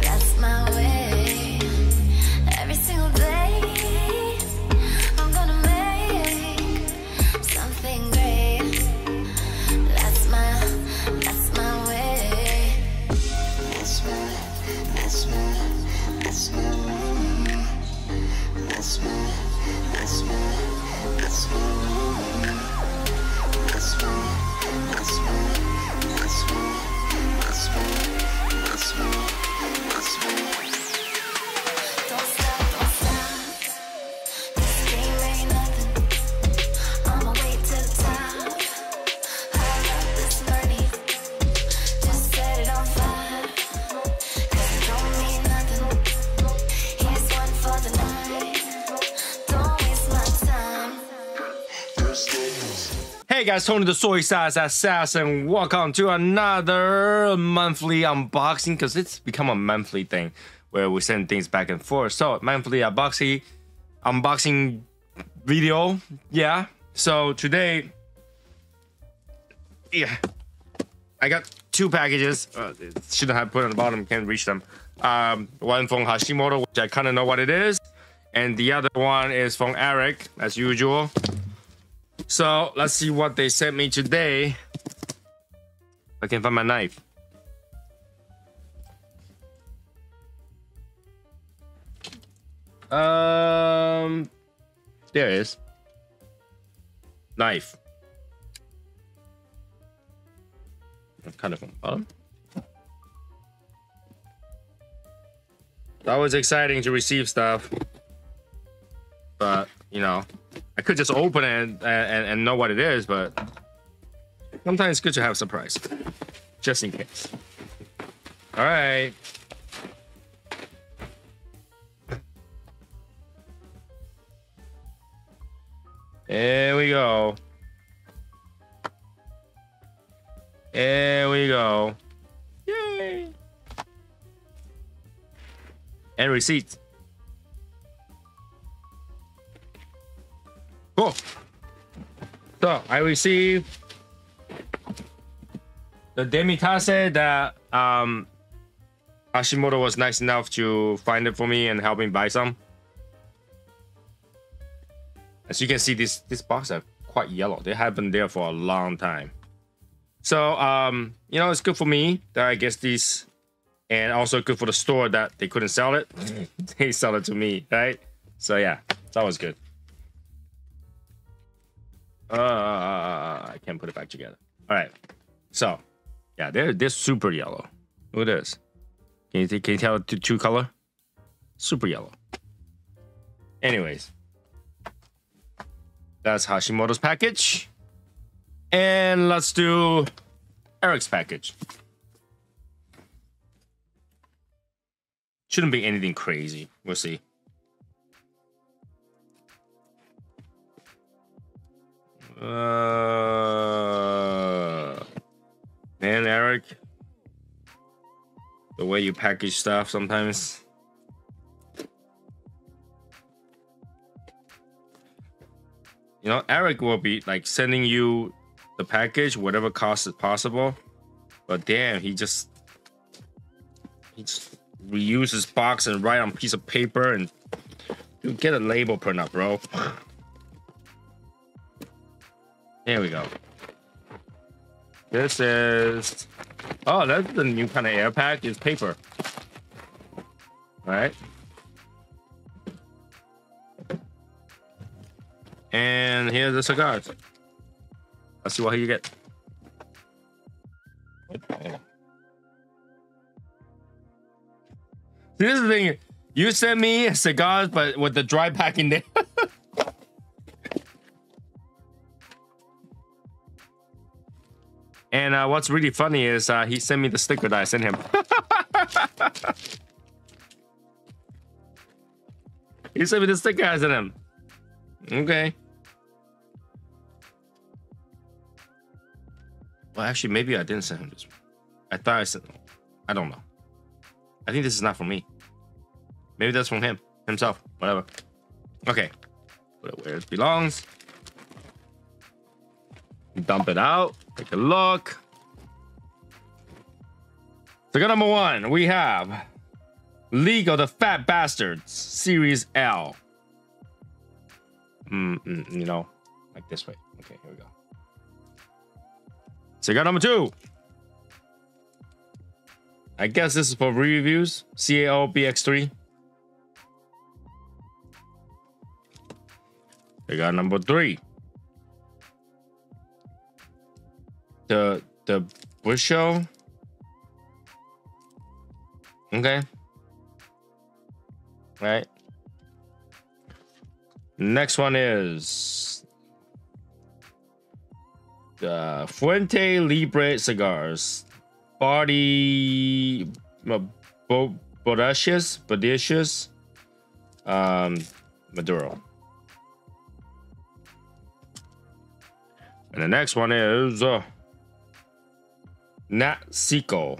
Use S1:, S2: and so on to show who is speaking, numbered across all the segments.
S1: That's my way. Every single day, I'm gonna make something great. That's my, that's my. That's my, that's my, that's my
S2: Hey guys, Tony the Soy Sauce Assassin. Welcome to another monthly unboxing because it's become a monthly thing where we send things back and forth. So monthly unboxing, unboxing video. Yeah. So today, yeah, I got two packages. Uh, shouldn't have put on the bottom. Can't reach them. Um, one from Hashimoto, which I kind of know what it is, and the other one is from Eric, as usual. So let's see what they sent me today. I can find my knife. Um, there it is. Knife. Kind of from bottom. That was exciting to receive stuff, but you know, could just open it and, and, and know what it is, but sometimes it's good to have a surprise, just in case. All right. Here we go. Here we go. Yay. And receipt. Cool. So I received the Demitase that um Hashimoto was nice enough to find it for me and help me buy some. As you can see, this this box are quite yellow. They have been there for a long time. So um, you know, it's good for me that I guess these and also good for the store that they couldn't sell it. they sell it to me, right? So yeah, that was good. Uh, uh, uh, uh, I can't put it back together. All right. So, yeah, they're they're super yellow. Look at this. Can you can you tell the true color? Super yellow. Anyways, that's Hashimoto's package, and let's do Eric's package. Shouldn't be anything crazy. We'll see. Uh, man, Eric, the way you package stuff sometimes. You know, Eric will be like sending you the package, whatever cost is possible. But damn, he just he just reuses box and write on piece of paper and dude, get a label print up, bro. There we go. This is oh, that's the new kind of air pack. It's paper. All right. And here's the cigars. Let's see what you get. This is the thing. You sent me cigars, but with the dry packing there. and uh, what's really funny is uh, he sent me the sticker that I sent him. he sent me the sticker I sent him. Okay. Well, actually, maybe I didn't send him this. One. I thought I sent. I don't know. I think this is not for me. Maybe that's from him himself. Whatever. Okay. Put it where it belongs. Dump it out. Take a look. Cigar number one, we have League of the Fat Bastards, Series L. Mm, mm, you know, like this way. Okay, here we go. So, got number two. I guess this is for reviews. CAO BX3. got number three. The the Busho. Okay. Right. Next one is the Fuente Libre cigars. Body uh, bo- bodacious, bodacious, um, Maduro. And the next one is uh, Nat Seco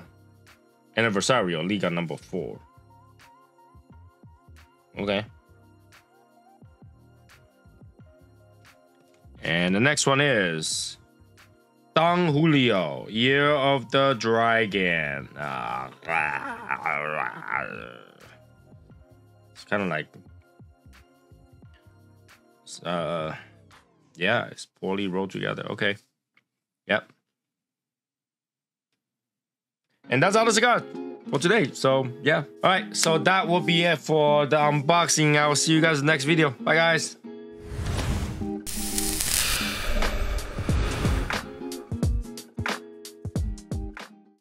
S2: Anniversario Liga number four. Okay. And the next one is Don Julio, Year of the Dragon. Uh, it's kind of like, uh, yeah, it's poorly rolled together. Okay. Yep. And that's all the got for today. So yeah. All right. So that will be it for the unboxing. I will see you guys in the next video. Bye guys.